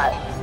Bye.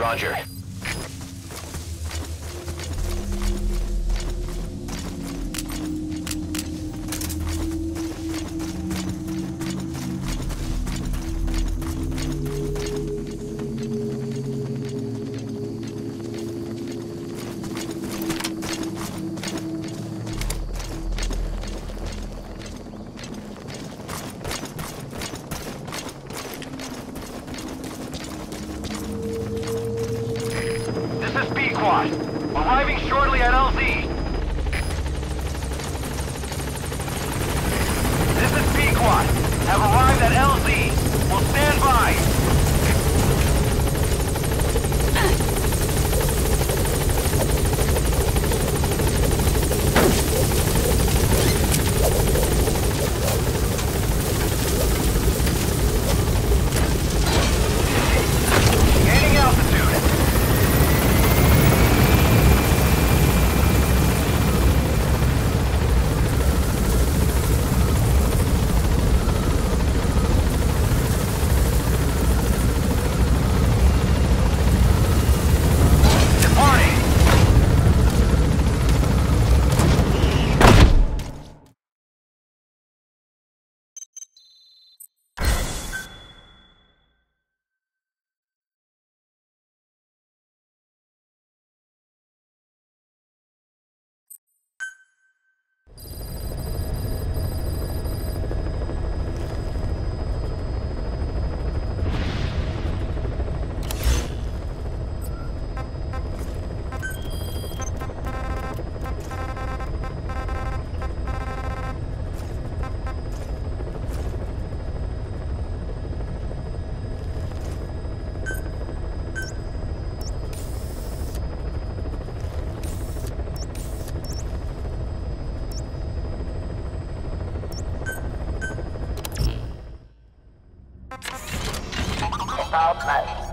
Roger. Arriving shortly at LZ about life.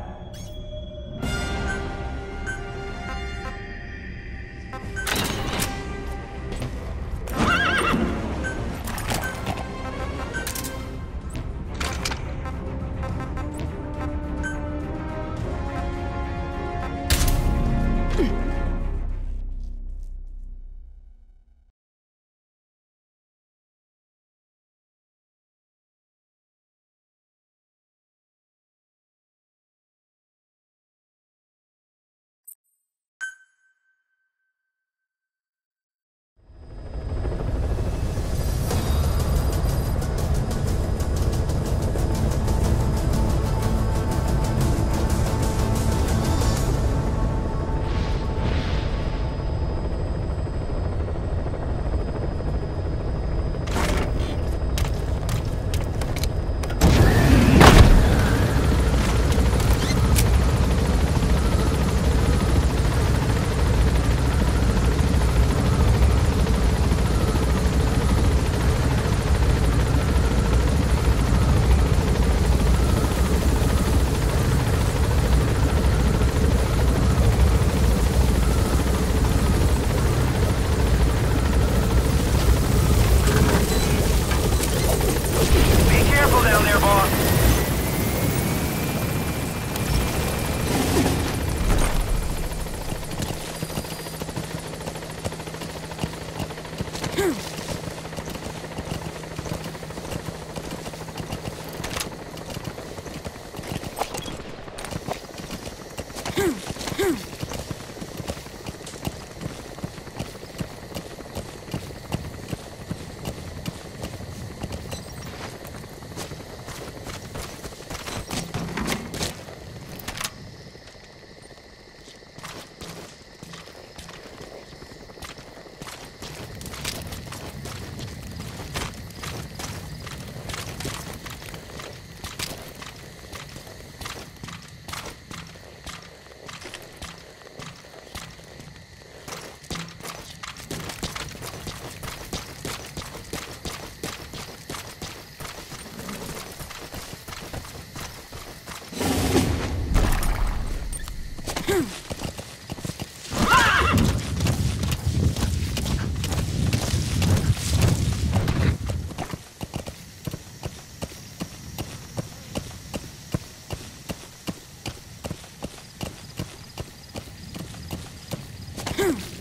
Hmph!